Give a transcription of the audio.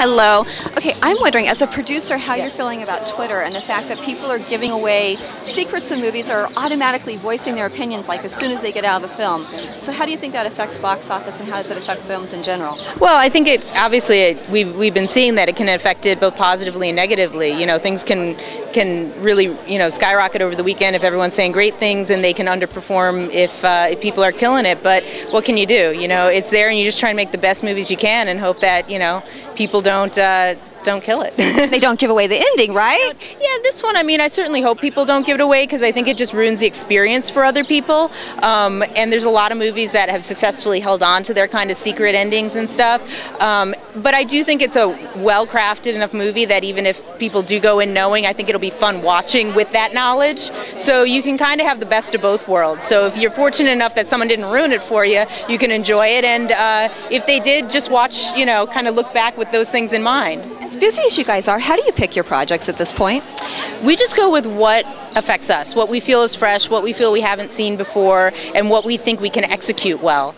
Hello. Okay, I'm wondering, as a producer, how you're feeling about Twitter and the fact that people are giving away secrets of movies or automatically voicing their opinions like as soon as they get out of the film. So, how do you think that affects box office and how does it affect films in general? Well, I think it obviously it, we've we've been seeing that it can affect it both positively and negatively. You know, things can can really you know skyrocket over the weekend if everyone's saying great things, and they can underperform if uh, if people are killing it. But what can you do? You know, it's there, and you just try and make the best movies you can, and hope that you know people don't uh, don't kill it. they don't give away the ending, right? Yeah, this one, I mean, I certainly hope people don't give it away because I think it just ruins the experience for other people. Um, and there's a lot of movies that have successfully held on to their kind of secret endings and stuff. Um, but I do think it's a well crafted enough movie that even if people do go in knowing, I think it'll be fun watching with that knowledge. So you can kind of have the best of both worlds. So if you're fortunate enough that someone didn't ruin it for you, you can enjoy it. And uh, if they did, just watch, you know, kind of look back with those things in mind. As busy as you guys are, how do you pick your projects at this point? We just go with what affects us, what we feel is fresh, what we feel we haven't seen before, and what we think we can execute well.